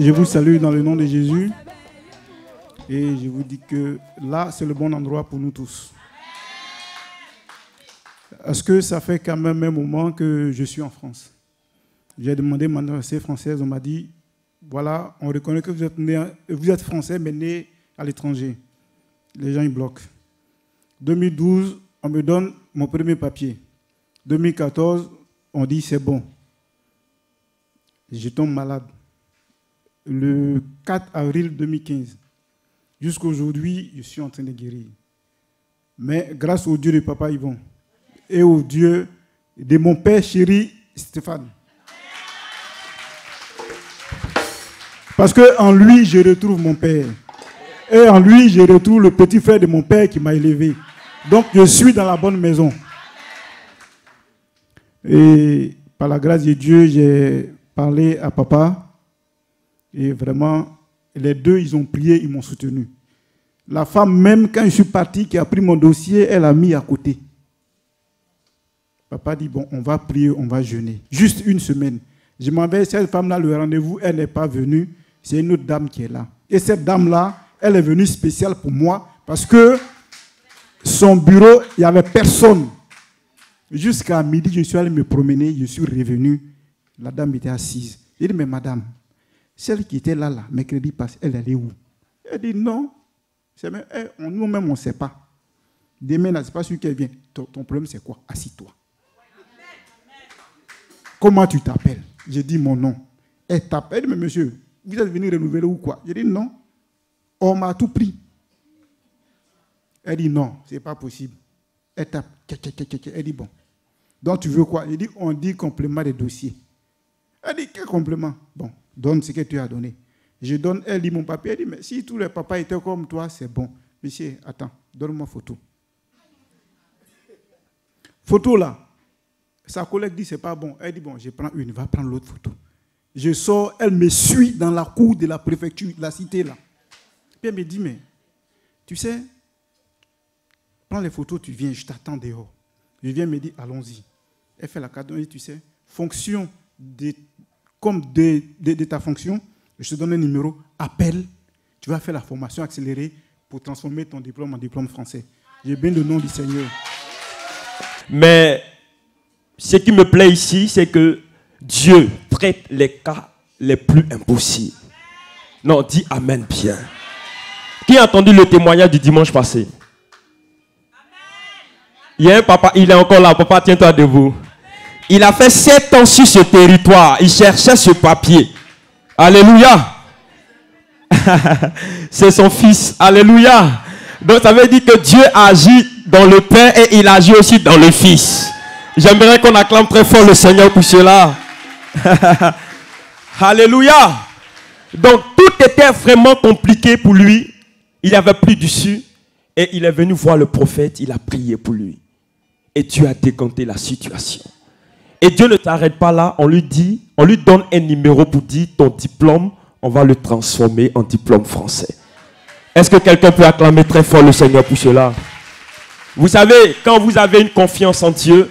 Je vous salue dans le nom de Jésus. Et je vous dis que là, c'est le bon endroit pour nous tous. Est-ce que ça fait quand même un moment que je suis en France? J'ai demandé ma université française, on m'a dit, voilà, on reconnaît que vous êtes, vous êtes français, mais né à l'étranger. Les gens, ils bloquent. 2012, on me donne mon premier papier. 2014, on dit c'est bon. Je tombe malade. Le 4 avril 2015. Jusqu'aujourd'hui, je suis en train de guérir. Mais grâce au Dieu de Papa Yvon et au Dieu de mon père chéri Stéphane. Parce qu'en lui, je retrouve mon père. Et en lui, je retrouve le petit frère de mon père qui m'a élevé. Donc, je suis dans la bonne maison. Et par la grâce de Dieu, j'ai parlé à papa. Et vraiment, les deux, ils ont prié, ils m'ont soutenu. La femme, même quand je suis parti, qui a pris mon dossier, elle a mis à côté. Papa dit, bon, on va prier, on va jeûner. Juste une semaine. Je m'en vais, cette femme-là, le rendez-vous, elle n'est pas venue. C'est une autre dame qui est là. Et cette dame-là, elle est venue spéciale pour moi parce que son bureau, il n'y avait personne. Jusqu'à midi, je suis allé me promener, je suis revenu. La dame était assise. J'ai dit, mais madame, celle qui était là, là, mercredi passé, elle allait où? Elle dit, non. Eh, nous-mêmes, on ne sait pas. Demain, ce n'est pas celui qui vient. Ton, problème, c'est quoi? Assis-toi. Comment tu t'appelles? J'ai dit mon nom. Elle t'appelle, mais monsieur, vous êtes venu renouveler ou quoi? J'ai dit non. On m'a tout pris. Elle dit non, ce n'est pas possible. Elle tape. Elle dit bon. Donc tu veux quoi? Il dit on dit complément des dossiers. Elle dit quel complément? Bon, donne ce que tu as donné. Je donne, elle dit mon papier. Elle dit mais si tous les papas étaient comme toi, c'est bon. Monsieur, attends, donne-moi photo. Photo là. Sa collègue dit c'est pas bon. Elle dit bon, je prends une, va prendre l'autre photo. Je sors, elle me suit dans la cour de la préfecture, la cité là. Puis elle me dit mais tu sais, prends les photos, tu viens, je t'attends dehors. Je viens me dit allons-y. Elle fait la cadeau, et tu sais, fonction de, comme de, de, ta fonction, je te donne un numéro, appelle, tu vas faire la formation accélérée pour transformer ton diplôme en diplôme français. J'ai bien le nom du Seigneur. Mais ce qui me plaît ici, c'est que Dieu traite les cas les plus impossibles. Non, dis Amen bien. Qui a entendu le témoignage du dimanche passé? Il papa, il est encore là. Papa, tiens-toi debout. Il a fait sept ans sur ce territoire. Il cherchait ce papier. Alléluia. C'est son fils. Alléluia. Donc ça veut dire que Dieu agit dans le Père et il agit aussi dans le Fils. J'aimerais qu'on acclame très fort le Seigneur pour cela. Alléluia. Donc tout était vraiment compliqué pour lui. Il avait plus d'issue. Et il est venu voir le prophète. Il a prié pour lui. Et Dieu a décanté la situation. Et Dieu ne t'arrête pas là. On lui dit, on lui donne un numéro pour dire ton diplôme, on va le transformer en diplôme français. Est-ce que quelqu'un peut acclamer très fort le Seigneur pour cela? Vous savez, quand vous avez une confiance en Dieu,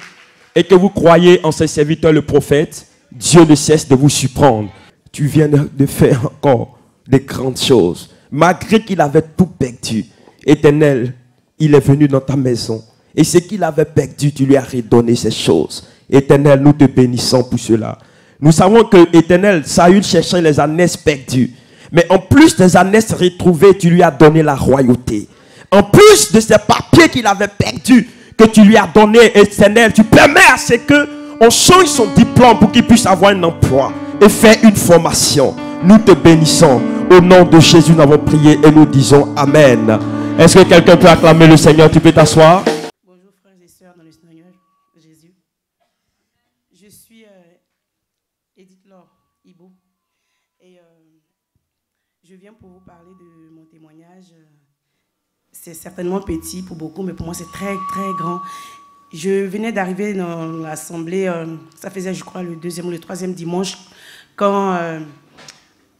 et que vous croyez en ses serviteurs le prophète, Dieu ne cesse de vous surprendre. Tu viens de faire encore des grandes choses. Malgré qu'il avait tout perdu, éternel, il est venu dans ta maison. Et ce qu'il avait perdu, tu lui as redonné ces choses. Éternel, nous te bénissons pour cela. Nous savons que, éternel, Saül cherchait les ânesses perdues. Mais en plus des ânesses retrouvées, tu lui as donné la royauté. En plus de ces papiers qu'il avait perdus, que tu lui as donné, éternel, tu permets à ce que on change son diplôme pour qu'il puisse avoir un emploi et faire une formation. Nous te bénissons. Au nom de Jésus, nous avons prié et nous disons Amen. Est-ce que quelqu'un peut acclamer le Seigneur? Tu peux t'asseoir Bonjour frères et sœurs dans le Seigneur Jésus. Je suis euh, Edith Laure Ibo et euh, je viens pour vous parler de mon témoignage. C'est certainement petit pour beaucoup, mais pour moi, c'est très, très grand. Je venais d'arriver dans l'assemblée, euh, ça faisait, je crois, le deuxième ou le troisième dimanche, quand euh,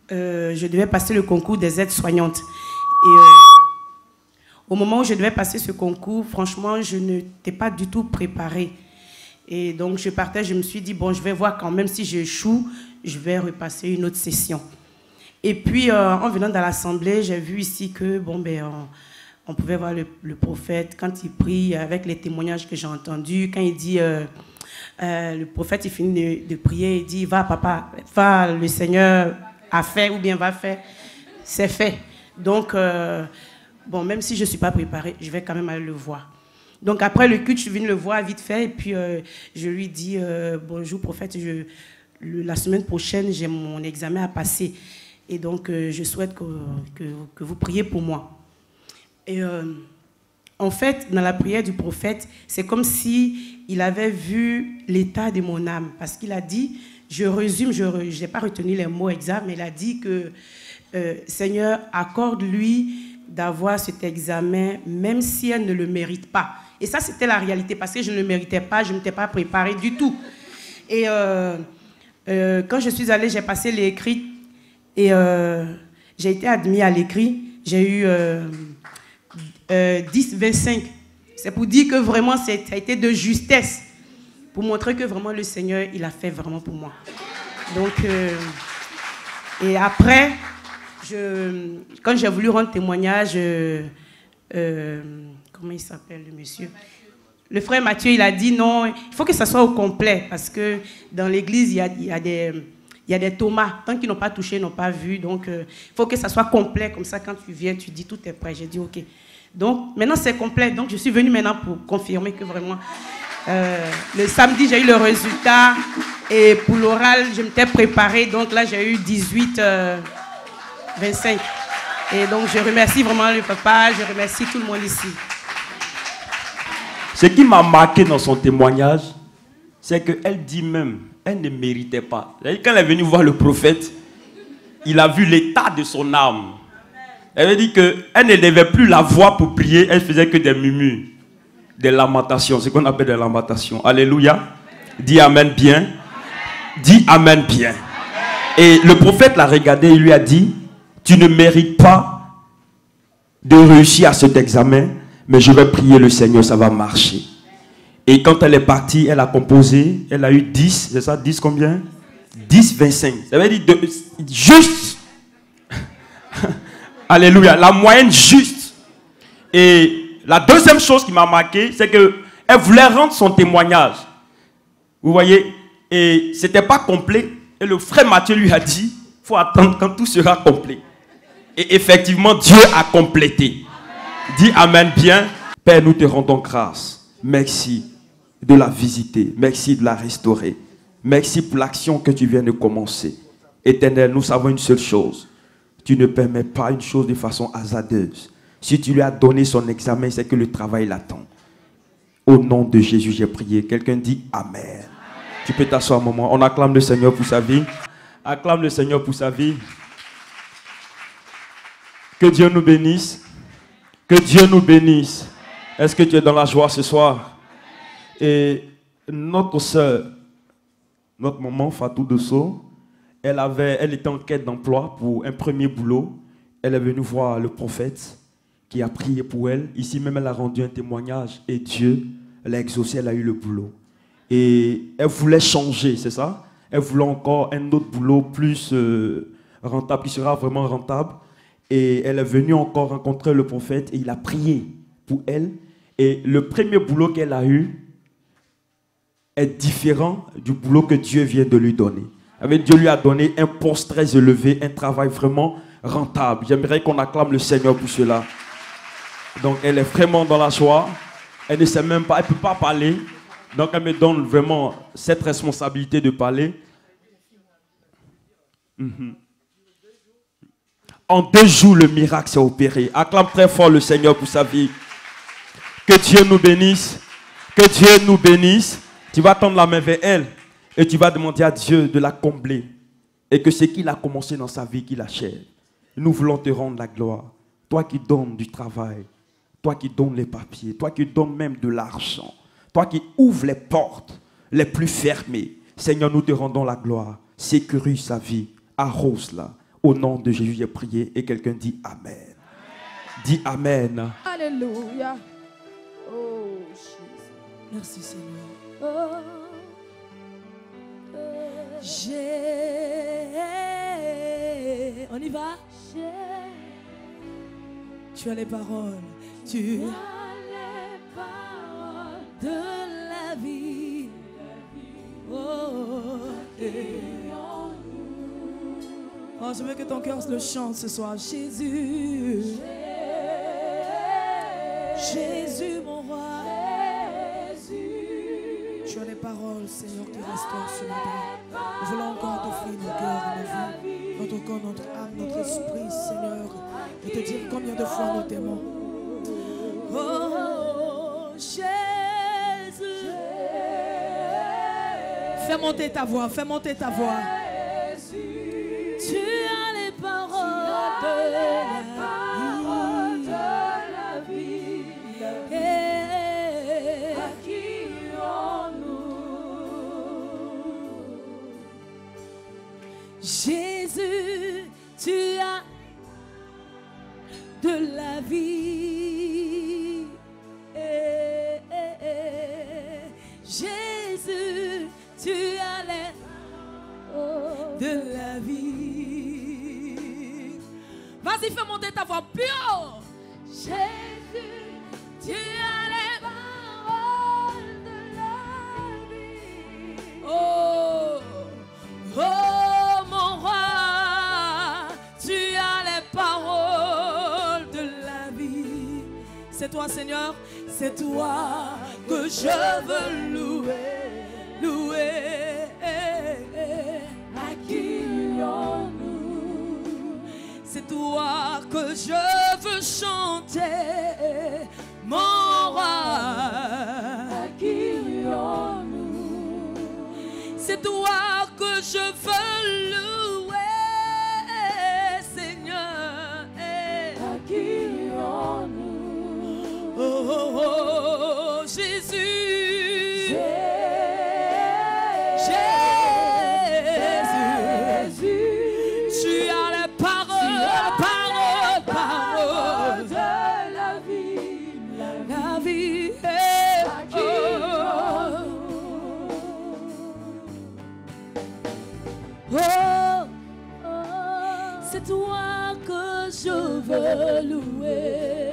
je devais passer le concours des aides-soignantes. Et au moment où je devais passer ce concours, franchement, je n'étais pas du tout préparée. Et donc, je partais, je me suis dit, bon, je vais voir quand même si j'échoue, je vais repasser une autre session. Et puis, euh, en venant dans l'assemblée, j'ai vu ici que, bon, ben, on, pouvait voir le, prophète quand il prie, avec les témoignages que j'ai entendus, quand il dit, euh, euh, le prophète, il finit de, prier, il dit, va, papa, va, le Seigneur a fait ou bien va faire, c'est fait. Donc, bon, même si je ne suis pas préparée, je vais quand même aller le voir. Donc après le culte, je venue le voir vite fait et puis euh, je lui dis euh, bonjour prophète, la semaine prochaine j'ai mon examen à passer et donc euh, je souhaite que, que, vous priez pour moi. Et en fait, dans la prière du prophète, c'est comme si il avait vu l'état de mon âme parce qu'il a dit, je résume, je n'ai pas retenu les mots exacts, mais il a dit que Seigneur accorde-lui d'avoir cet examen même si elle ne le mérite pas. Et ça, c'était la réalité parce que je ne le méritais pas, je ne m'étais pas préparée du tout. Et euh, euh, quand je suis allée, j'ai passé l'écrit et euh, j'ai été admis à l'écrit. J'ai eu 10, 25. C'est pour dire que vraiment, ça a été de justesse, pour montrer que vraiment le Seigneur, il a fait vraiment pour moi. Donc, et après, quand j'ai voulu rendre témoignage, comment il s'appelle le monsieur Le frère Mathieu, il a dit non, il faut que ça soit au complet parce que dans l'église, il y a, des... Thomas, tant qu'ils n'ont pas touché, n'ont pas vu. Donc, il faut que ça soit complet. Comme ça, quand tu viens, tu dis tout est prêt. J'ai dit OK. Donc, maintenant, c'est complet. Donc, je suis venue maintenant pour confirmer que vraiment, euh, le samedi, j'ai eu le résultat. Et pour l'oral, je m'étais préparée. Donc là, j'ai eu 18, 25. Euh, et donc, je remercie vraiment le papa. Je remercie tout le monde ici. Ce qui m'a marqué dans son témoignage, c'est qu'elle dit même, elle ne méritait pas. Quand elle est venue voir le prophète, il a vu l'état de son âme. Elle veut dire qu'elle ne devait plus la voix pour prier, elle faisait que des murmures, des lamentations, ce qu'on appelle des lamentations. Alléluia. Dis Amen bien. Dis Amen bien. Et le prophète l'a regardé et lui a dit, tu ne mérites pas de réussir à cet examen mais je vais prier le Seigneur, ça va marcher. Et quand elle est partie, elle a composé, elle a eu 10, c'est ça 10 combien? 10, 25. Ça veut dire juste. Alléluia. La moyenne juste. Et la deuxième chose qui m'a marqué, c'est qu'elle voulait rendre son témoignage. Vous voyez? Et ce n'était pas complet. Et le frère Matthieu lui a dit, il faut attendre quand tout sera complet. Et effectivement, Dieu a complété. Dis Amen bien. Père, nous te rendons grâce. Merci de la visiter. Merci de la restaurer. Merci pour l'action que tu viens de commencer. Éternel, nous savons une seule chose. Tu ne permets pas une chose de façon hasardeuse. Si tu lui as donné son examen, c'est que le travail l'attend. Au nom de Jésus, j'ai prié. Quelqu'un dit Amen. Tu peux t'asseoir un moment. On acclame le Seigneur pour sa vie. Acclame le Seigneur pour sa vie. Que Dieu nous bénisse. Que Dieu nous bénisse. Est-ce que tu es dans la joie ce soir? Et notre soeur, notre maman Fatou Dessau, elle, avait, elle était en quête d'emploi pour un premier boulot. Elle est venue voir le prophète qui a prié pour elle. Ici même, elle a rendu un témoignage et Dieu l'a exaucé, elle a eu le boulot. Et elle voulait changer, c'est ça? Elle voulait encore un autre boulot plus euh, rentable, qui sera vraiment rentable. Et elle est venue encore rencontrer le prophète et il a prié pour elle. Et le premier boulot qu'elle a eu est différent du boulot que Dieu vient de lui donner. Avec Dieu lui a donné un poste très élevé, un travail vraiment rentable. J'aimerais qu'on acclame le Seigneur pour cela. Donc elle est vraiment dans la joie. Elle ne sait même pas, elle ne peut pas parler. Donc elle me donne vraiment cette responsabilité de parler. Mhm. En deux jours, le miracle s'est opéré. Acclame très fort le Seigneur pour sa vie. Que Dieu nous bénisse. Que Dieu nous bénisse. Tu vas tendre la main vers elle et tu vas demander à Dieu de la combler. Et que ce qu'il a commencé dans sa vie, qu'il achève. Nous voulons te rendre la gloire. Toi qui donnes du travail. Toi qui donnes les papiers. Toi qui donnes même de l'argent. Toi qui ouvres les portes les plus fermées. Seigneur, nous te rendons la gloire. Sécurise sa vie. Arrose-la au nom de Jésus, j'ai prié et quelqu'un dit Amen. Dis Amen. Alléluia. Oh, Jésus. Merci Seigneur. Oh, J'ai. On y va? Tu as les paroles. Tu as les paroles de la vie. Oh, eh. Oh, je veux que ton cœur le chante ce soir. Jésus. Jésus, mon roi. Tu as les paroles, Seigneur, qui restaurent ce matin. Nous voulons encore t'offrir nos cœurs, nos vies, notre corps, notre âme, notre esprit, Seigneur, et te dire combien de fois nous t'aimons. Oh, Jésus. Fais monter ta voix, fais monter ta voix. Jésus, tu as les paroles de la vie. Oh, oh, mon roi, tu as les paroles de la vie. C'est toi, Seigneur, c'est toi que je veux louer. Je veux chanter, je veux louer.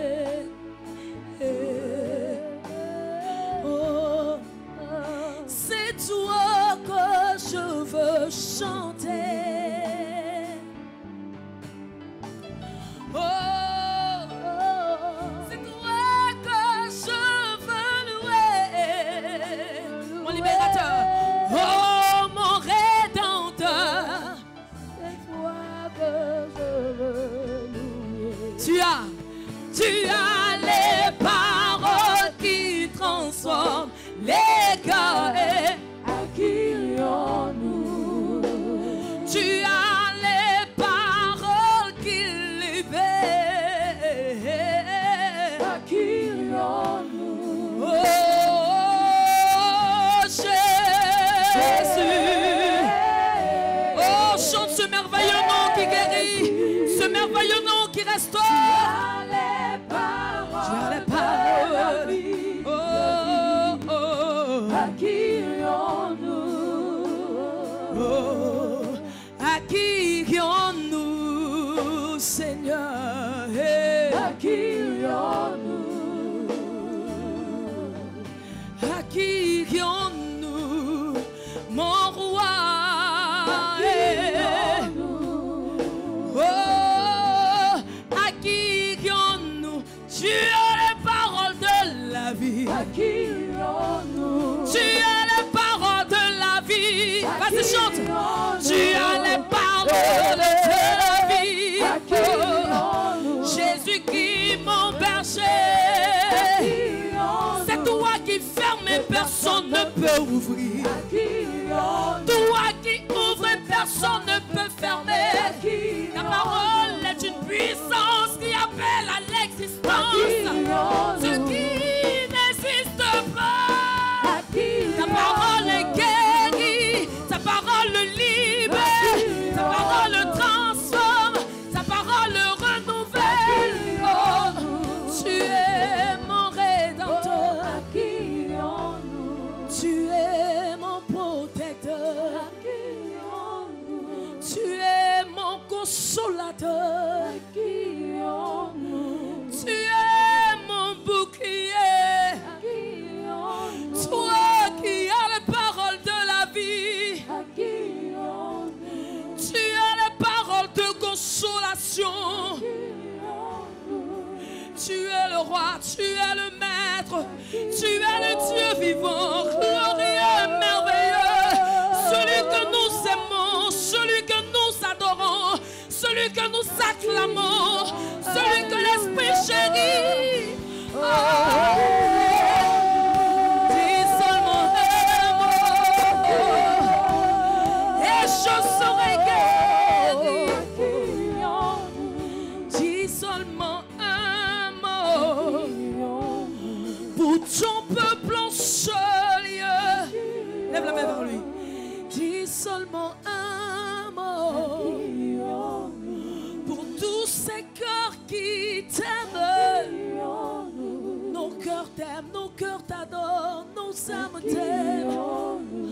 Oh. Ne peut ouvrir. Toi qui ouvres personne ne peut fermer. Ta parole est une puissance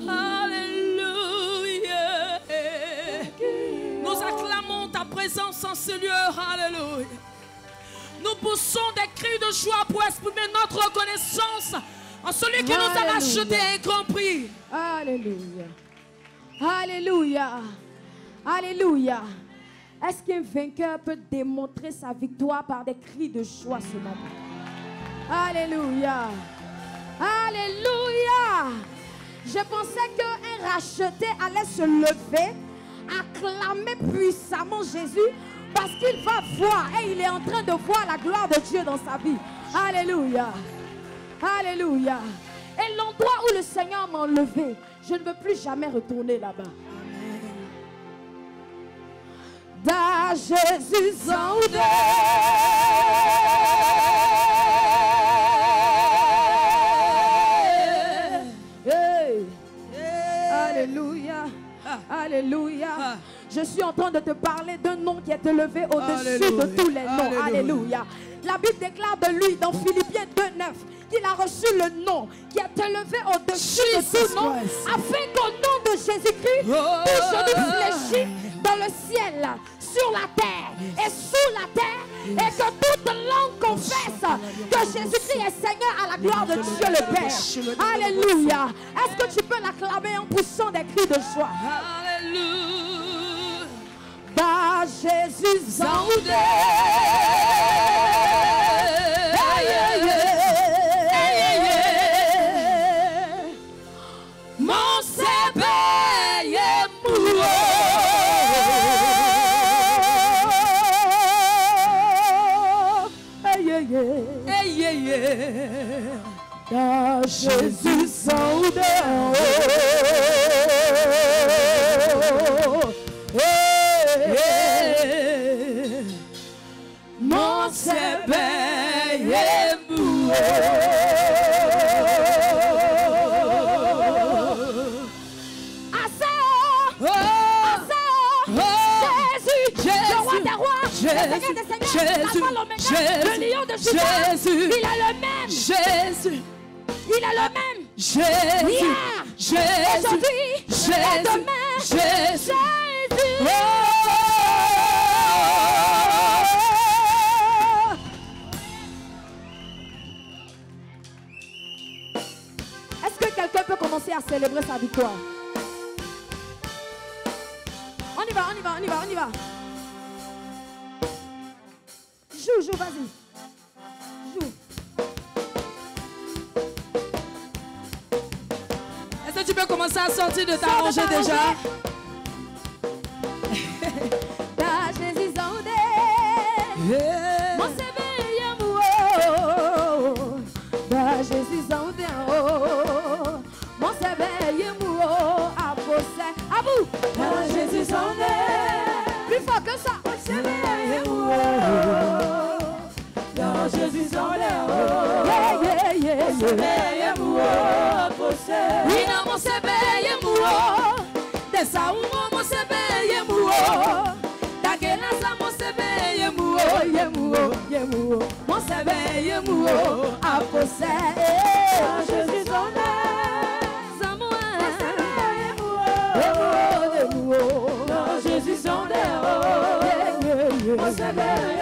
Alléluia. Nous acclamons ta présence en ce lieu. Alléluia. Nous poussons des cris de joie pour exprimer notre reconnaissance en celui qui nous a un grand prix. Alléluia. Alléluia. Alléluia. Est-ce qu'un vainqueur peut démontrer sa victoire par des cris de joie ce matin? Alléluia. Alléluia. Je pensais qu'un racheté allait se lever, acclamer puissamment Jésus parce qu'il va voir et il est en train de voir la gloire de Dieu dans sa vie. Alléluia. Alléluia. Et l'endroit où le Seigneur m'a enlevé, je ne veux plus jamais retourner là-bas. Da Jésus en. Alléluia. Alléluia. Je suis en train de te parler d'un nom qui est élevé au-dessus de tous les noms. Alléluia. Alléluia. La Bible déclare de lui dans Philippiens 2.9 qu'il a reçu le nom qui est élevé au-dessus de tout nom Christ. afin qu'au nom de Jésus-Christ, Oh. tout fléchit dans le ciel, sur la terre et sous la terre et que toute langue confesse que Jésus-Christ est Seigneur à la gloire de Dieu le Père. Alléluia. Est-ce que tu peux l'acclamer en poussant des cris de joie? Alléluia. Par Jésus en Jésus s'en. Mon est roi des rois, le Seigneur seigneurs, Jésus, Jésus, le lion de Juda, Jésus. il est le même, Jésus, il est le même, Jésus, hier, Jésus, aujourd'hui, et Jésus, demain, Jésus. Jésus. Est-ce que quelqu'un peut commencer à célébrer sa victoire? On y va, on y va, on y va, on y va. Joue, joue, vas-y. Possède À vous. Da Jésus en Plus fort que ça Wina mosebe ye você Desa umo você e não você sa mosebe ye muo Ye muo, ye muo Mosebe ye muo Akose Jesus one Samuel Mosebe ye muo Ye muo, a você Jesus one Mosebe ye muo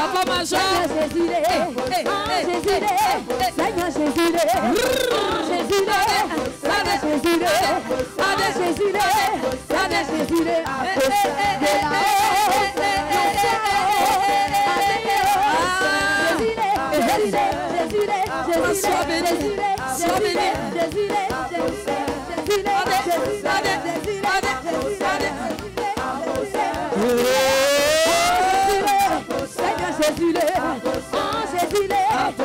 Papa Major. Seigneur Jésus, Jésus, Seigneur Jésus, Jésus, Seigneur Jésus, Seigneur Jésus, Seigneur Jésus, Jésus, Jésus, Jésus, Jésus, Jésus,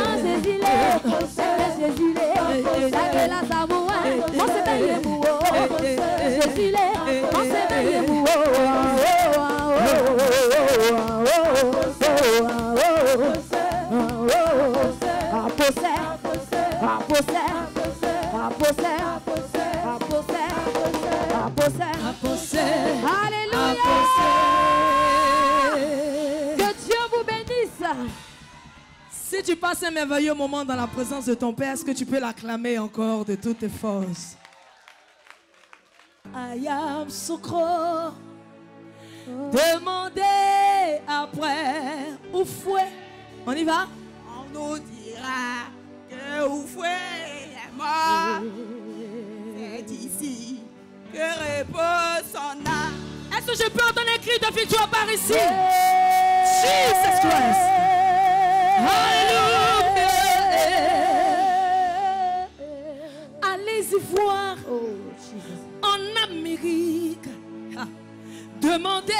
Jésus, Jésus, Jésus, passes un merveilleux moment dans la présence de ton Père, est-ce que tu peux l'acclamer encore de toutes tes forces? I am Sokro. Demandez après où fouet? On y va? On nous dira que Oufoué est mort. C'est ici que repose son âme. Est-ce que je peux entendre un cri de victoire par ici? Jesus Christ. Alléluia. Allez-y voir en Amérique. Demandez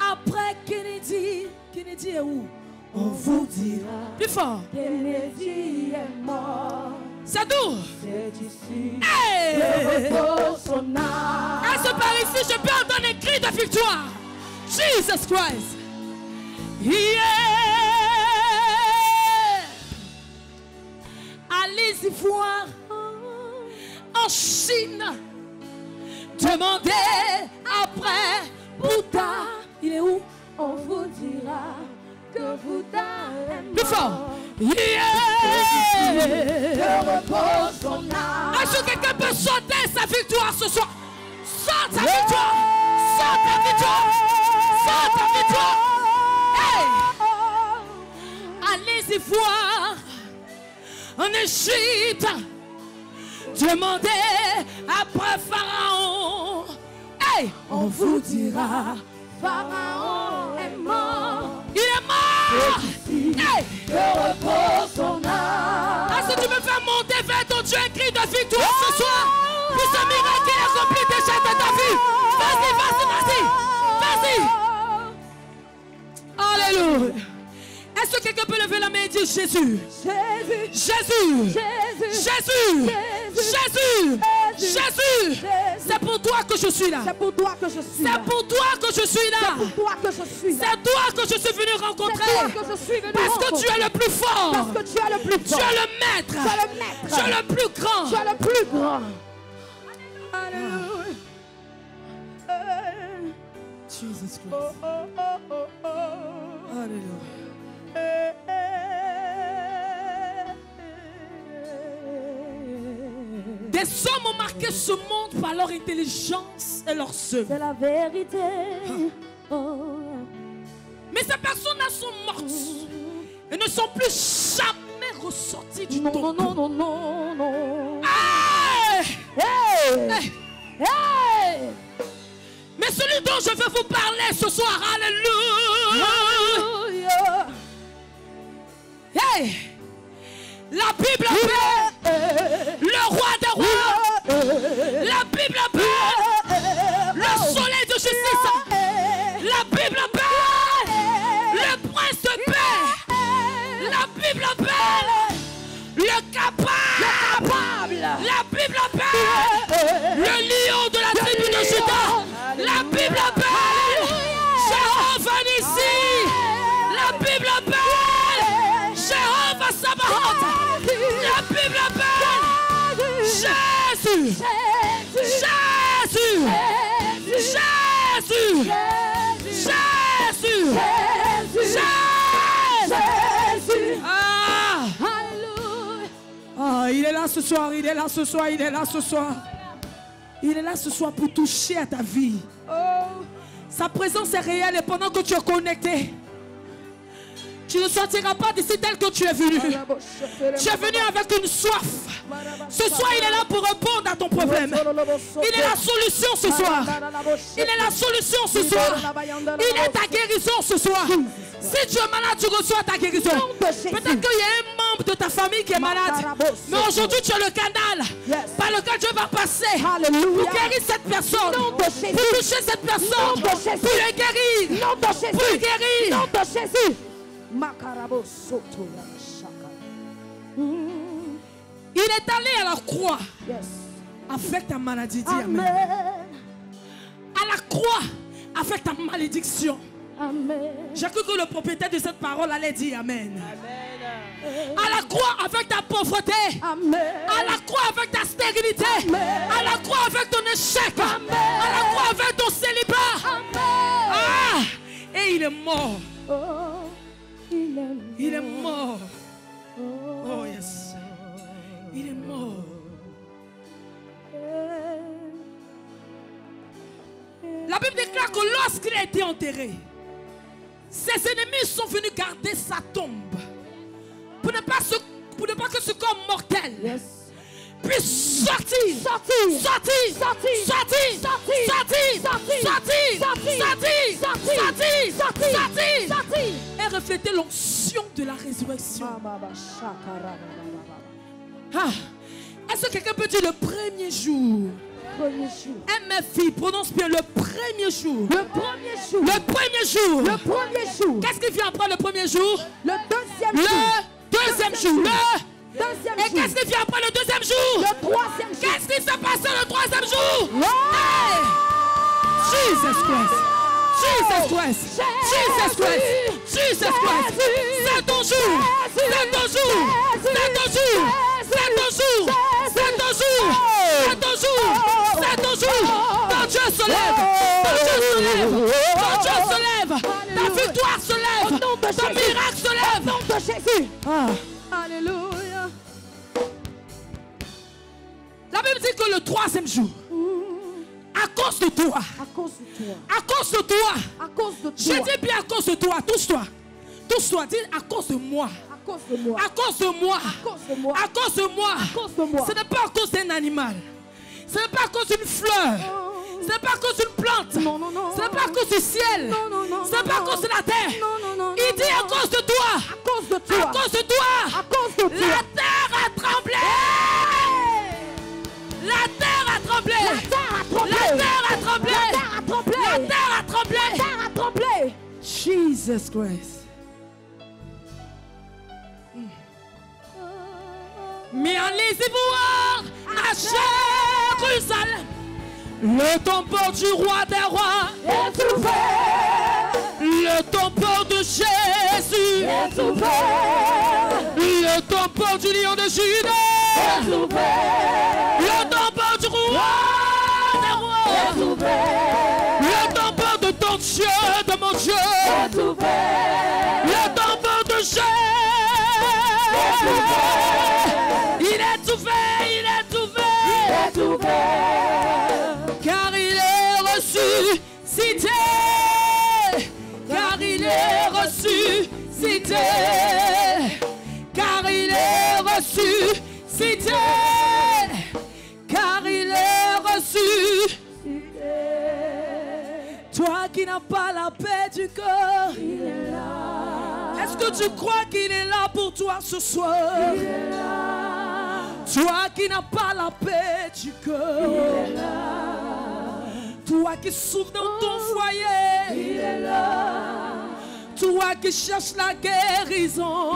après Kennedy. Kennedy est où? On vous dira. Plus fort. Kennedy est mort. C'est d'où? C'est ici. Hey! Repose son âme. Est-ce que par ici je peux entendre un cri de victoire? Jesus Christ. Yeah. Allez-y voir en Chine. Demandez après Bouddha. Il est où? On vous dira que Bouddha est Plus fort. Yeah. Que repose son âme. Est-ce que quelqu'un peut sauter sa victoire ce soir? Saute ta victoire! Saute ta victoire! Saute ta victoire! Hey! Allez-y voir en Égypte. Demandez après Pharaon. Hey, on vous dira, Pharaon est mort. il est mort. Hey, Que repose son âme. est-ce que tu me fais monter vers ton Dieu écrit de victoire ce soir pour ce miracle qu'il a accompli déjà dans ta vie Vas-y, vas-y, vas-y. Alléluia. Est-ce que quelqu'un peut lever la main et dire Jésus? Jésus, Jésus Jésus, Jésus Jésus C'est pour toi que je suis là. c'est pour toi que je suis là. C'est pour toi que je suis là. C'est pour toi que je suis là. C'est toi que je suis venu rencontrer. Parce que tu es le plus fort. Parce que tu es le plus Tu fort. es le maître. Tu es le maître. Tu es le plus grand. Tu es le plus grand. Alléluia. Jesus Christ. Oh, oh, oh, oh. Alléluia. Des hommes ont marqué ce monde par leur intelligence et leur œuvre. C'est la vérité. Oh. Mais ces personnes-là sont mortes et ne sont plus jamais ressorties du Non, tombeau. non, non, non, non, non. Hey! Hey! Hey! Hey! Mais celui dont je veux vous parler ce soir! Alléluia. La Bible appelle Jésus! Jésus! Jésus! Jésus! Jésus! Ah! Ah, il est là ce soir, il est là ce soir, il est là ce soir. Il est là ce soir pour toucher à ta vie. Sa présence est réelle et pendant que tu es connecté, tu ne sortiras pas d'ici tel que tu es venu. Tu es venu avec une soif. Ce soir, il est là pour répondre à ton problème. Il est la solution ce soir. Il est la solution ce soir. Il est ta guérison ce soir. Si tu es malade, tu reçois ta guérison. Peut-être qu'il y a un membre de ta famille qui est malade. Mais aujourd'hui, tu as le canal par lequel Dieu va passer pour guérir cette personne. Pour toucher cette personne. Pour le guérir. Pour le guérir. Mm, Il est allé à la croix Yes. avec ta maladie. Dis Amen. Amen. À la croix avec ta malédiction. Amen. J'ai cru que le propriétaire de cette parole allait dire Amen. À la croix avec ta pauvreté. Amen. À la croix avec ta stérilité. Amen. À la croix avec ton échec. Amen. À la croix avec ton célibat. Amen. Ah! Et il est mort. Oh, il est Il est mort. Oh, yes. Il est mort. La Bible déclare que lorsqu'il a été enterré, ses ennemis sont venus garder sa tombe pour ne pas, se- pour ne pas que ce corps mortel Yes. puisse sortir. Sortir. Sortir. Sortir. Sortir. Sortir. Sortir. Sortir. Sortir. Sortir. Sortir. Sortir. Sortir. Sortir. Sortir. Sortir. Refléter l'onction de la résurrection. Mama ba shakara ba ba ba ba. Ah. Est-ce que quelqu'un peut dire le premier jour? Premier jour. MFI, prononce bien le premier jour. Le premier jour. Le premier jour. Le premier jour. Qu'est-ce qui vient après le premier jour? Le deuxième Le jour. deuxième jour. Le... Deuxième Et qu'est-ce qui vient après le deuxième jour? Le troisième jour. Qu'est-ce qui s'est passé le troisième jour? Hey! Jesus Christ. Jesus Christ. Jesus Christ. Jesus Christ. C'est ton jour. C'est ton jour. C'est ton jour. C'est ton jour. C'est ton jour. C'est ton jour. C'est ton jour. Ton Dieu se lève. Ton Dieu se lève. Ton Dieu se lève. Ta victoire se lève. Au Ton miracle se Au lève. nom de Jésus. Ah. Alléluia. La Bible dit que le troisième jour, à cause de toi, À cause de toi. à cause de toi, À cause de je dis bien à cause de toi, touche-toi, touche-toi, dis à cause de moi, À cause de moi. à cause de moi, À cause de ce n'est pas à cause d'un animal, ce n'est pas à cause d'une fleur, C'est pas à cause d'une plante. Non, non, non. C'est pas à cause du ciel. Non, non, non. C'est non, pas à cause de la terre. Non, non, non. Il dit à cause de toi. À cause de toi. À cause de toi. À cause de toi. La terre a tremblé. La terre a tremblé. La terre terre a tremblé. La terre a tremblé. La terre a tremblé. La terre a tremblé. Jesus Christ. Mais allez-y voir à Jérusalem le tombeau du roi des rois, Est ouvert. le tombeau de Jésus, Est ouvert. le tombeau du lion de Judas, Est ouvert. le tombeau du roi le tombeau de ton Dieu, de mon Dieu, Est ouvert. le tombeau de Jésus. Il est ouvert, il est ouvert. Est ouvert. Car il est reçu, cité. Car il est reçu, cité. Car il est reçu, Pas la paix du cœur. Est-ce que tu crois qu'il est là pour toi ce soir? Toi qui n'as pas la paix du cœur. Toi qui souffres dans ton foyer. Toi qui cherches la guérison.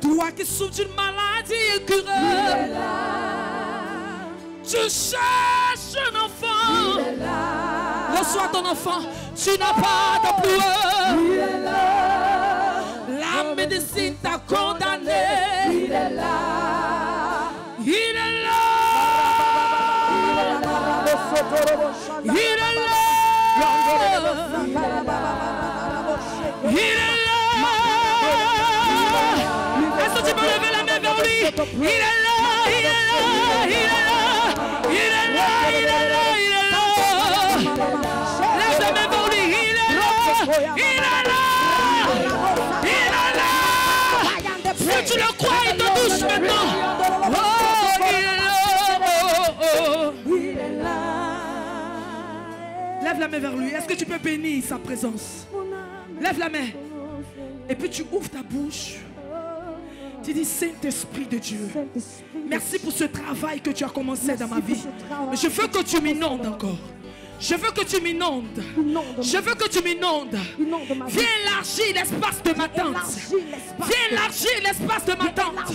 Toi qui souffres d'une maladie incurable. Tu cherches. Reçois ton enfant. Tu n'as pas de douleur. La médecine t'a condamné. Il est là. Il est là. Il est là. Il est là. Est-ce que tu peux lever la main vers lui? Il est là. Il est là. Il est là. Il est là. Il est là. Tu le crois, il te touche maintenant. Oh, il est là. Oh, oh. Lève la main vers lui. Est-ce que tu peux bénir sa présence? Lève la main. Et puis tu ouvres ta bouche. Tu dis Saint-Esprit de Dieu. Merci pour ce travail que tu as commencé dans ma vie. Je veux que tu m'inondes encore. Je veux que tu m'inondes. Je veux que tu m'inondes. Viens élargir l'espace de ma tente. Viens élargir l'espace de ma tente.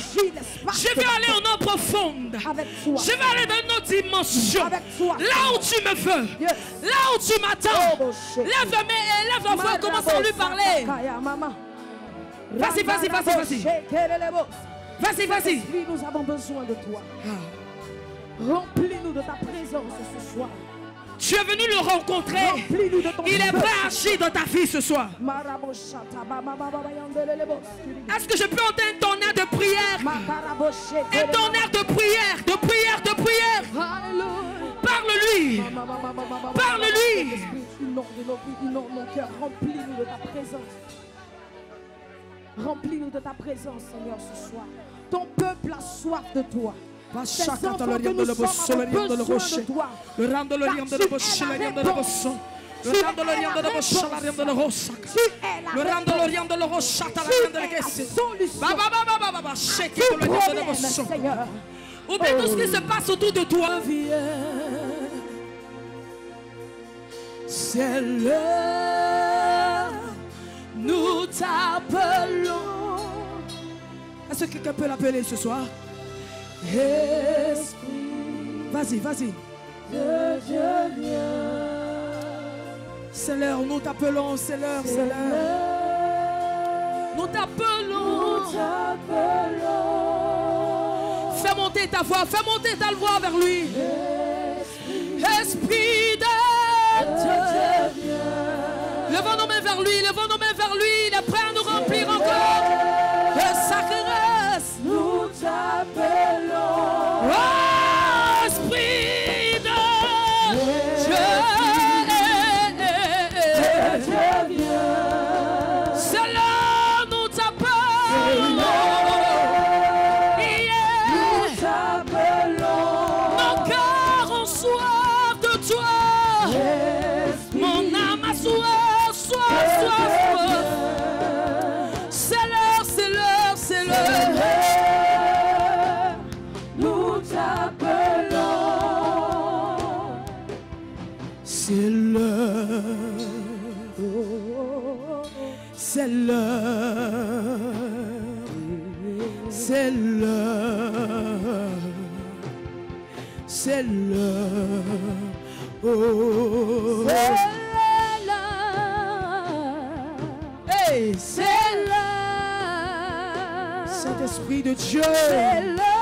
Je vais aller en eau profonde. Je vais aller dans une autre dimension. Là où tu me veux. Là où tu m'attends. Lève la main et lève la voix. Commence à lui parler. Vas-y, vas-y, vas-y, vas-y. Vas-y, vas-y. Nous avons besoin de toi. Remplis-nous de ta présence ce soir. Tu es venu le rencontrer. Il est prêt à agir dans ta vie ce soir. Est-ce que je peux entendre ton air de prière Et ton air de prière, de prière, de prière. Parle-lui. Parle-lui. Remplis-nous de ta présence. Remplis-nous de ta présence, Seigneur, ce soir. Ton peuple a soif de toi. Tes enfants que nous sommes avons besoin de toi. La. Tu es la réponse. Tu es solution. Tout problème. Seigneur. Oublie tout ce qui se passe autour de toi. C'est l'heure, nous t'appelons. Est-ce que quelqu'un peut l'appeler ce soir? Esprit. Vas-y, vas-y. C'est l'heure, nous t'appelons, c'est l'heure, c'est l'heure. Nous t'appelons. Fais monter ta voix, fais monter ta voix vers lui. Esprit de Dieu. Levons nos mains vers lui, levons nos mains vers lui. Il est prêt à nous remplir Saint-Esprit de Dieu. C'est l'heure.